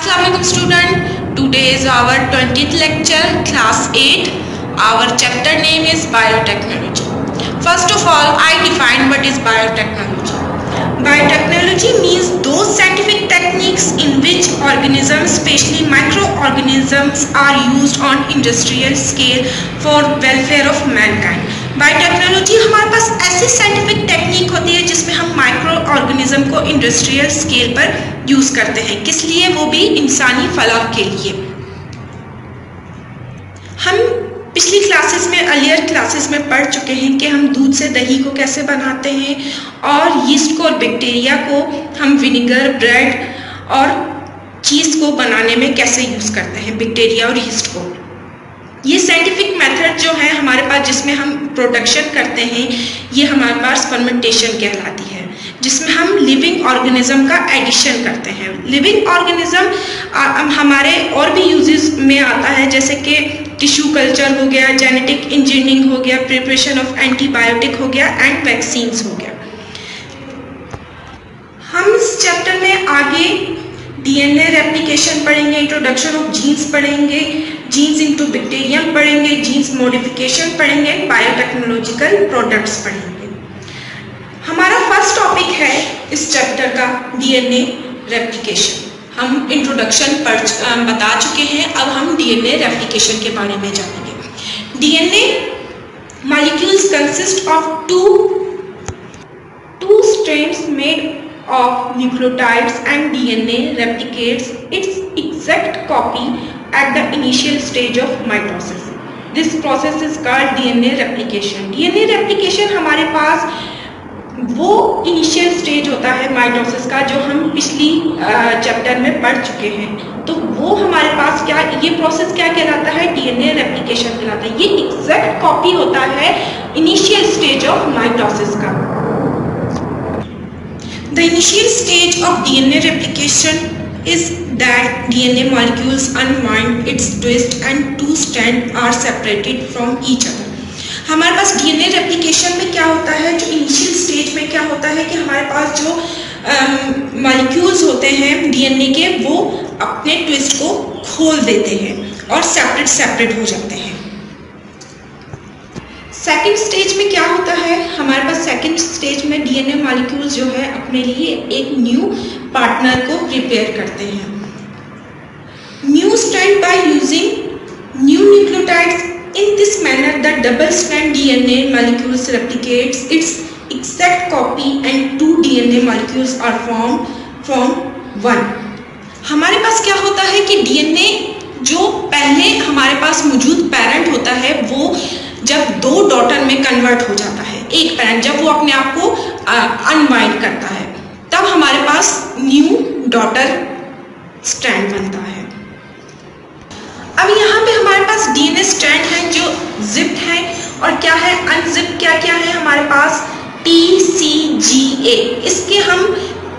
Assalamualaikum student. Today is our 20th lecture, class 8. Our chapter name is biotechnology. First of all, I define what is biotechnology. Biotechnology means those scientific techniques in which organisms, especially microorganisms, are used on industrial scale for welfare of mankind. Biotechnology हमारे पास ऐसी scientific technique होती है जिसमें हम micro organism को industrial scale पर use करते हैं। किस लिए? वो भी इंसानी फलाह के लिए। हम पिछली क्लासेस में अलियर क्लासेस में पढ़ चुके हैं कि हम दूध से दही को कैसे बनाते हैं और यीस्ट को और बैक्टीरिया को हम विनेगर ब्रेड और चीज़ को बनाने में कैसे यूज़ करते हैं बैक्टीरिया और यीस्ट को। ये साइंटिफिक मेथड जो है हमारे पास जिसमें हम प्रोडक्शन करते हैं, ये हमारे पास फर्मेंटेशन कहलाती है, जिसमें हम लिविंग ऑर्गेनिज्म का एडिशन करते हैं। लिविंग ऑर्गेनिज्म हमारे और भी यूजेस में आता है, जैसे कि टिश्यू कल्चर हो गया जेनेटिक इंजीनियरिंग हो गया प्रिपरेशन ऑफ़ एंटीबायोटिक हो गया एंड वैक्सीन्स हो गया। हम इस चैप्टर में आगे डीएनए रेप्लिकेशन पढ़ेंगे इंट्रोडक्शन ऑफ़ जीन्स पढ़ेंगे जीन्स इंटू बैक्टीरियम पढ़ेंगे जीन्स मॉडिफिकेशन पढ़ेंगे बायोटेक्नोलॉजिकल प्रोडक्ट्स पढ़ेंगे हमारा फ़र्स्ट टॉपिक है इस चैप्टर का डीएनए रेप्लिकेशन हम इंट्रोडक्शन बता चुके हैं, अब हम डीएनए रेप्लिकेशन के बारे में जानेंगे। DNA molecules consist of two two strands made of nucleotides and DNA replicates its exact copy at the initial stage of mitosis. This process is called DNA replication. DNA replication हमारे पास वो initial stage होता है mitosis का जो हम पिछली chapter में पढ़ चुके हैं तो वो हमारे पास क्या ये प्रोसेस क्या कहलाता है डीएनए रेप्लिकेशन कहलाता है ये एग्जैक्ट कॉपी होता है इनिशियल स्टेज ऑफ़ माइटोसिस का The initial stage of DNA replication is that DNA molecules unwind its twist and two strands are separated from each other. हमारे पास डीएनए रेप्लिकेशन में क्या होता है जो इनिशियल स्टेज में क्या होता है कि हमारे पास जो मॉलिक्यूल्स होते हैं डीएनए के, वो अपने ट्विस्ट को खोल देते हैं और सेपरेट सेपरेट हो जाते हैं सेकेंड स्टेज में क्या होता है हमारे पास सेकेंड स्टेज में डीएनए मॉलिक्यूल्स जो है, अपने लिए एक न्यू पार्टनर को प्रिपेयर करते हैं new strand by using new nucleotides in this manner the double strand DNA molecules replicates its exact copy and two DNA molecules are formed from one. हमारे पास क्या होता है कि डीएनए जो पहले हमारे पास मौजूद पेरेंट होता है, वो जब दो डॉटर में कन्वर्ट हो जाता है, एक पेरेंट जब वो अपने आप को अनवाइंड करता है, तब हमारे पास न्यू डॉटर स्ट्रैंड बनता है। अब यहाँ पे हमारे पास डीएनए स्ट्रैंड है जो जिप्ड है, और क्या है? अनजिप क्या क्या है हमारे पास? टी सी जी ए इसके हम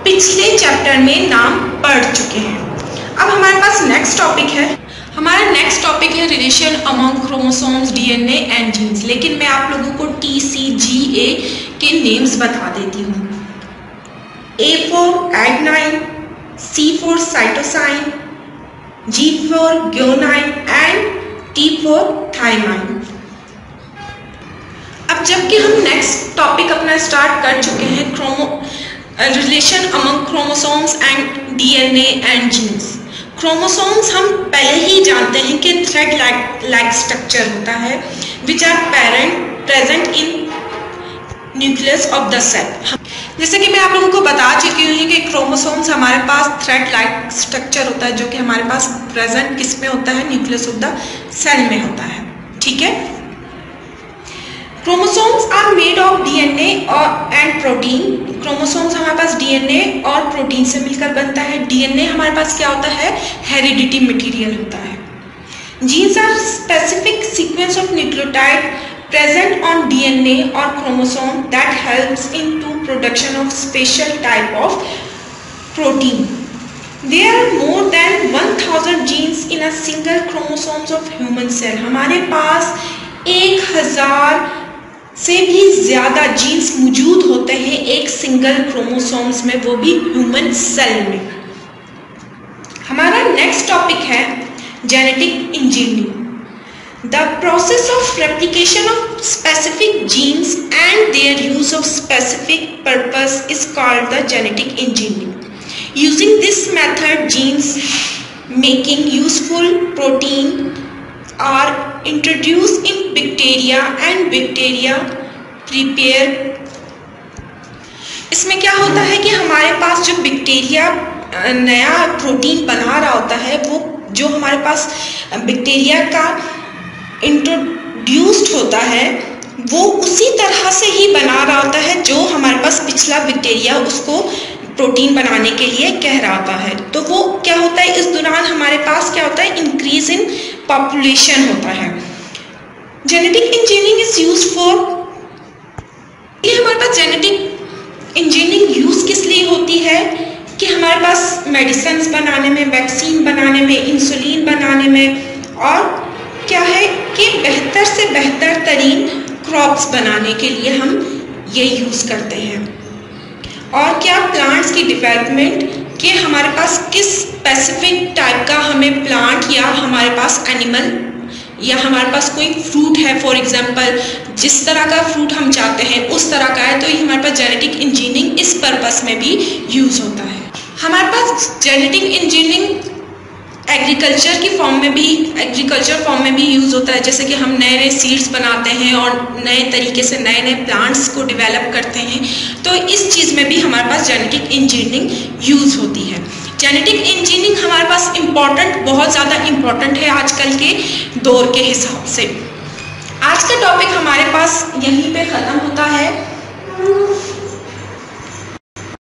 पिछले चैप्टर में नाम पढ़ चुके हैं। अब हमारे पास नेक्स्ट टॉपिक है। हमारा नेक्स्ट टॉपिक है relation among chromosomes DNA and genes लेकिन मैं आप लोगों को टी सी जी ए के नेम्स बता देती हूँ. A for adenine C for cytosine G for guanine and T for thymine अब जबकि हम नेक्स्ट टॉपिक अपना स्टार्ट कर चुके हैं chromo relation among chromosomes and DNA and genes chromosomes हम पहले ही जानते हैं कि थ्रेड लाइक स्ट्रक्चर होता है which are parent present in nucleus of the cell जैसे कि मैं आप लोगों को बता चुकी हूँ कि क्रोमोसोम्स हमारे पास थ्रेड लाइक स्ट्रक्चर होता है, जो कि हमारे पास प्रेजेंट किसमें होता है? न्यूक्लियस ऑफ़ द सेल में होता है। ठीक है? Chromosomes are made of DNA और एंड प्रोटीन क्रोमोसोम्स हमारे पास डीएनए और प्रोटीन से मिलकर बनता है। डीएनए हमारे पास क्या होता है? हेरिडिटी मटेरियल होता है। Genes are specific sequence of nucleotide present on DNA और chromosome that helps in to production of special type of protein there are more than one thousand genes in a single chromosomes of human cell हमारे पास एक हज़ार से भी ज़्यादा jeans मौजूद होते हैं एक सिंगल क्रोमोसोम्स में, वो भी ह्यूमन सेल में। हमारा नेक्स्ट टॉपिक है genetic engineering the process of replication of specific genes and their use of specific purpose is called the genetic engineering using this method genes making useful protein are introduce in bacteria and bacteria prepare इसमें क्या होता है कि हमारे पास जो bacteria नया protein बना रहा होता है, वो जो हमारे पास बैक्टीरिया का इंट्रोड्यूस्ड होता है, वो उसी तरह से ही बना रहा होता है जो हमारे पास पिछला बैक्टीरिया उसको प्रोटीन बनाने के लिए कह रहा होता है। तो वो क्या होता है? इस दौरान हमारे पास क्या होता है? इंक्रीज इन पॉपुलेशन होता है। Genetic engineering is use for ये हमारे पास जेनेटिक इंजीनियरिंग यूज़ किस लिए होती है? कि हमारे पास मेडिसिन बनाने में वैक्सीन बनाने में इंसुलिन बनाने में, और क्या है कि बेहतर से बेहतर तरीन क्रॉप्स बनाने के लिए हम ये यूज़ करते हैं। और क्या प्लांट्स की डेवलपमेंट कि हमारे पास किस स्पेसिफिक टाइप का हमें प्लांट या हमारे पास एनिमल या हमारे पास कोई फ्रूट है फॉर एग्जांपल जिस तरह का फ्रूट हम चाहते हैं, उस तरह का है तो ये हमारे पास जेनेटिक इंजीनियरिंग इस पर्पस में भी यूज़ होता है। हमारे पास जेनेटिक इंजीनियरिंग एग्रीकल्चर की फॉर्म में भी एग्रीकल्चर फॉर्म में भी यूज़ होता है। जैसे कि हम नए नए सीड्स बनाते हैं और नए तरीके से नए नए प्लांट्स को डेवलप करते हैं। तो इस चीज़ में भी हमारे पास जेनेटिक इंजीनियरिंग यूज़ होती है। जेनेटिक इंजीनियरिंग हमारे पास इंपॉर्टेंट बहुत ज़्यादा इंपॉर्टेंट है आजकल के दौर के हिसाब से। आज का टॉपिक हमारे पास यहीं पे ख़त्म होता है।